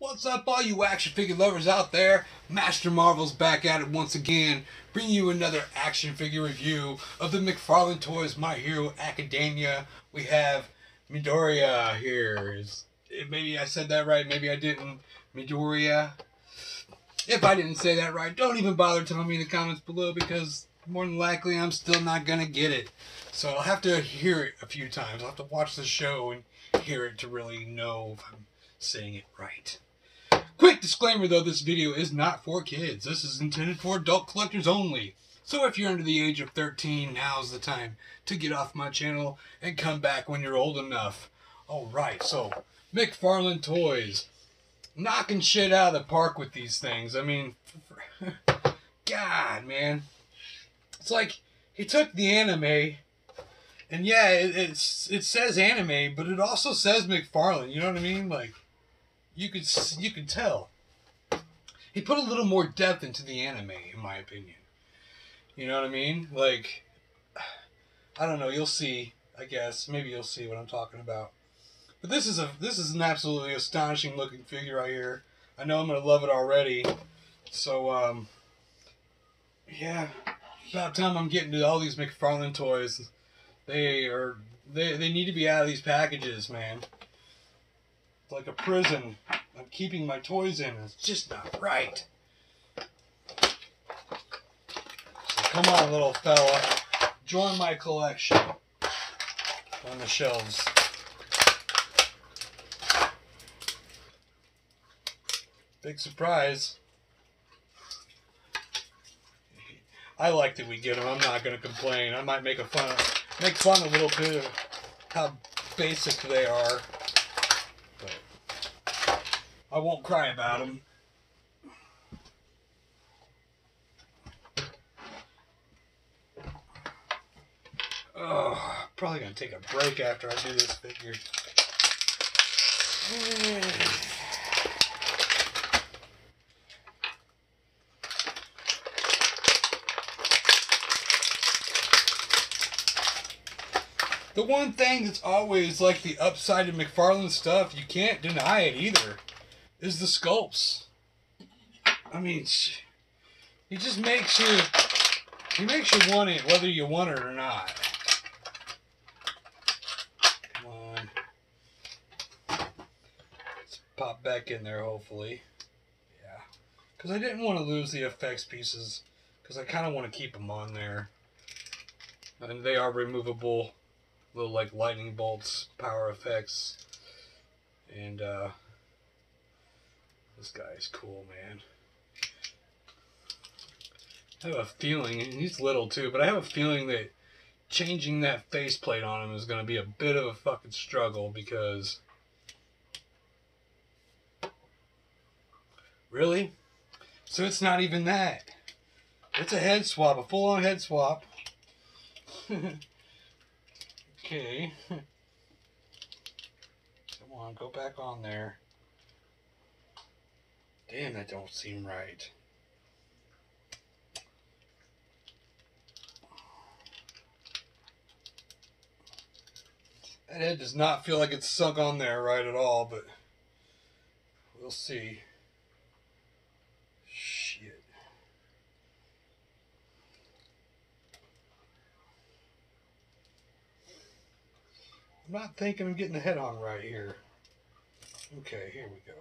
What's up, all you action figure lovers out there? Master Marvel's back at it once again, bringing you another action figure review of the McFarlane Toys My Hero Academia. We have Midoriya here. Is, eh, maybe I said that right, maybe I didn't. Midoriya. If I didn't say that right, don't even bother telling me in the comments below because more than likely I'm still not gonna get it. So I'll have to hear it a few times. I'll have to watch the show and hear it to really know if I'm saying it right. Quick disclaimer though, this video is not for kids. This is intended for adult collectors only. So if you're under the age of 13, now's the time to get off my channel and come back when you're old enough. Alright, so McFarlane Toys. Knocking shit out of the park with these things. I mean, God, man. It's like he took the anime, and yeah, it, it's it says anime, but it also says McFarlane. You know what I mean? Like, you could you could tell. He put a little more depth into the anime, in my opinion. You know what I mean? Like, I don't know. You'll see. I guess maybe you'll see what I'm talking about. But this is a this is an absolutely astonishing looking figure right here. I know I'm gonna love it already. So um, yeah, about time I'm getting to all these McFarlane toys. They are they they need to be out of these packages, man. It's like a prison. I'm keeping my toys in. It's just not right. So come on, little fella. Join my collection on the shelves. Big surprise. I like that we get them. I'm not going to complain. I might make a fun, make fun a little bit of how basic they are, I won't cry about them. Oh, probably gonna take a break after I do this figure. The one thing that's always like the upside of McFarlane stuff, you can't deny it either, is the sculpts. I mean, he just makes you, he makes you want it whether you want it or not. Come on. Let's pop back in there, hopefully. Yeah. Because I didn't want to lose the effects pieces, because I kind of want to keep them on there. And they are removable little like lightning bolts, power effects, and uh, this guy is cool, man. I have a feeling, and he's little too, but I have a feeling that changing that faceplate on him is going to be a bit of a fucking struggle because. Really? So it's not even that. It's a head swap, a full on head swap. Okay. Come on, go back on there. Damn, that don't seem right. That head does not feel like it's sunk on there right at all, but we'll see. Shit. I'm not thinking I'm getting the head on right here. Okay, here we go.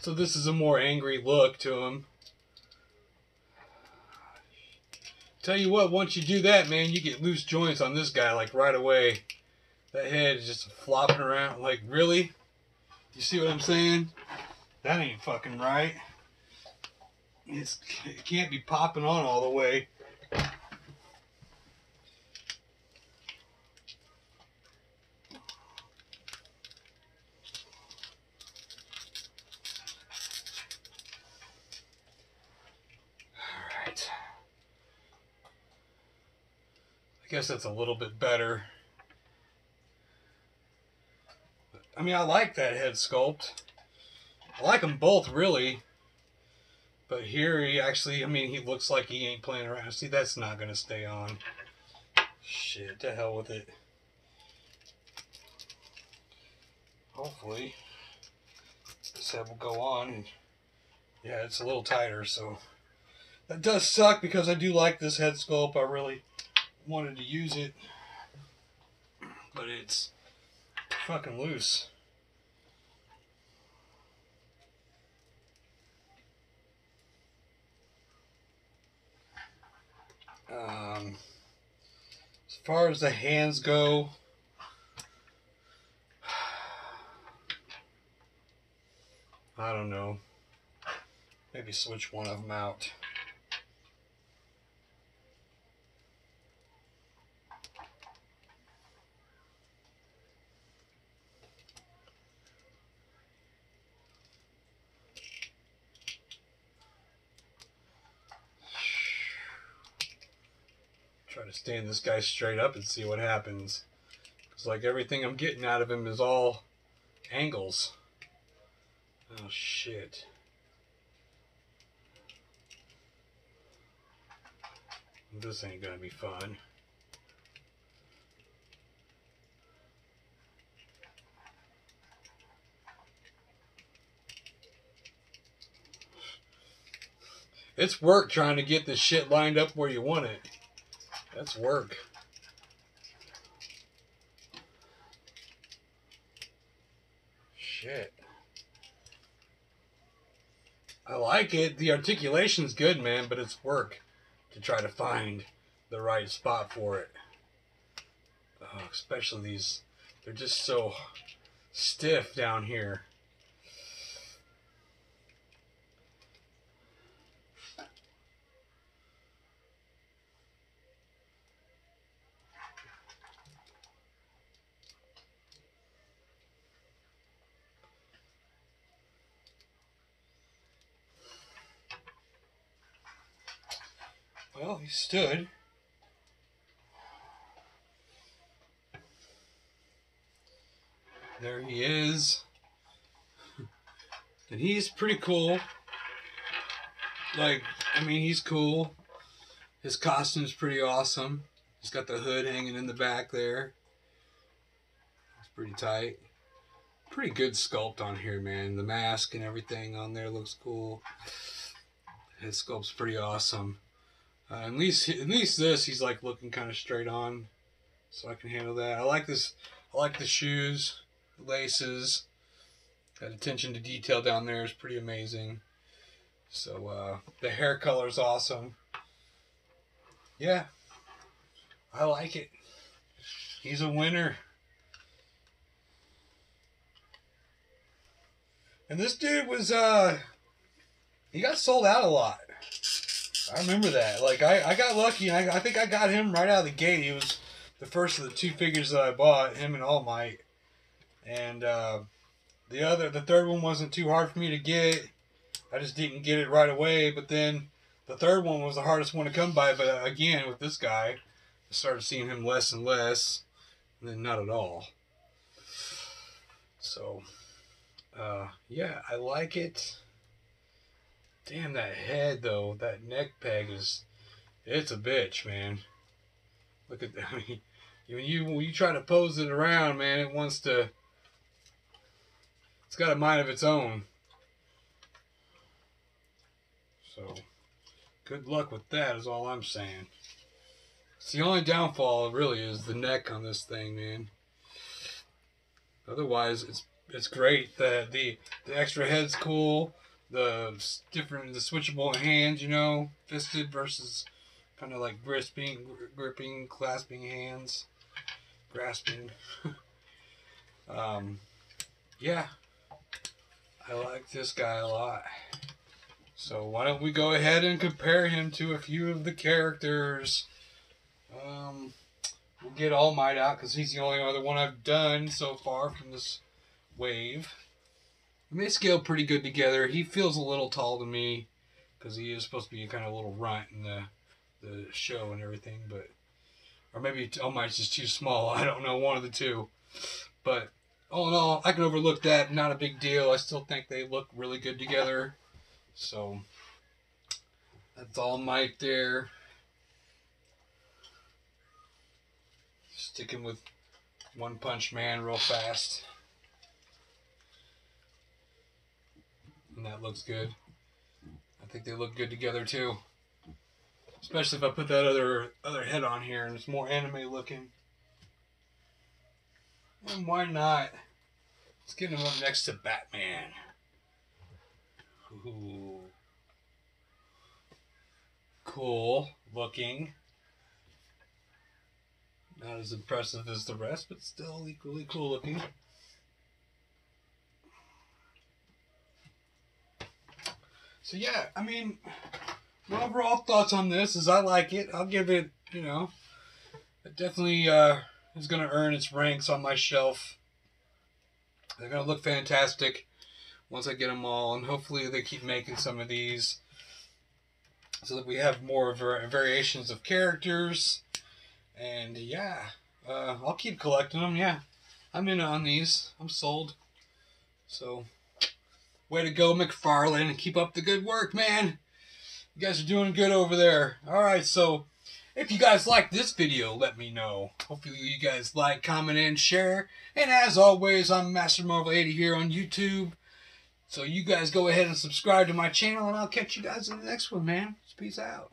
So this is a more angry look to him. Tell you what, once you do that, man, you get loose joints on this guy, like, right away. That head is just flopping around. Like, really? You see what I'm saying? That ain't fucking right. It's, it can't be popping on all the way. Guess that's a little bit better. I mean, I like that head sculpt. I like them both, really. But here, he actually, I mean, he looks like he ain't playing around. See, that's not going to stay on. Shit, to hell with it. hopefully this head will go on yeah it's a little tighter so that does suck because I do like this head sculpt I really wanted to use it but it's fucking loose um, as far as the hands go I don't know. Maybe switch one of them out. Try to stand this guy straight up and see what happens. Because like everything I'm getting out of him is all angles. Oh shit. This ain't gonna be fun. It's work trying to get this shit lined up where you want it. That's work. Shit. I like it. The articulation's good, man, but it's work to try to find the right spot for it. Oh, especially these, they're just so stiff down here. Well, he stood. There he is. And he's pretty cool. Like, I mean, he's cool. His costume's pretty awesome. He's got the hood hanging in the back there. It's pretty tight. Pretty good sculpt on here, man. The mask and everything on there looks cool. His sculpt's pretty awesome. Uh, at least, at least this, he's like looking kind of straight on, so I can handle that. I like this. I like the shoes, the laces. That attention to detail down there is pretty amazing. So uh, the hair color is awesome. Yeah, I like it. He's a winner. And this dude was, uh, he got sold out a lot. I remember that. Like I, I got lucky. I, I think I got him right out of the gate. He was the first of the two figures that I bought. Him and All Might, and uh, the other, the third one wasn't too hard for me to get. I just didn't get it right away. But then the third one was the hardest one to come by. But uh, again, with this guy, I started seeing him less and less, and then not at all. So, uh, yeah, I like it. Damn that head though, that neck peg is it's a bitch, man. Look at that. I mean, when you when you try to pose it around, man, it wants to it's got a mind of its own. So good luck with that is all I'm saying. It's the only downfall really is the neck on this thing, man. Otherwise it's it's great. The the the extra head's cool the different the switchable hands, you know, fisted versus kind of like gripping, gripping, clasping hands, grasping. um, yeah, I like this guy a lot. So why don't we go ahead and compare him to a few of the characters? Um, we'll get All Might out because he's the only other one I've done so far from this wave. They scale pretty good together. He feels a little tall to me because he is supposed to be a kind of little runt in the the show and everything, but or maybe All Might's oh just too small. I don't know, one of the two. But all in all, I can overlook that. Not a big deal. I still think they look really good together. So that's All Might there. Sticking with One Punch Man real fast. And that looks good. I think they look good together too. Especially if I put that other other head on here and it's more anime looking. And why not? Let's get him up next to Batman. Ooh. Cool looking. Not as impressive as the rest, but still equally cool looking. So yeah, I mean, my overall thoughts on this is I like it. I'll give it, you know, it definitely uh, is going to earn its ranks on my shelf. They're going to look fantastic once I get them all, and hopefully they keep making some of these so that we have more variations of characters. And yeah, uh, I'll keep collecting them. Yeah, I'm in on these. I'm sold. So, way to go, McFarlane, keep up the good work, man. You guys are doing good over there. All right, so if you guys like this video, let me know. Hopefully you guys like, comment, and share. And as always, I'm Master Marvel 80 here on YouTube. So you guys go ahead and subscribe to my channel, and I'll catch you guys in the next one, man. Peace out.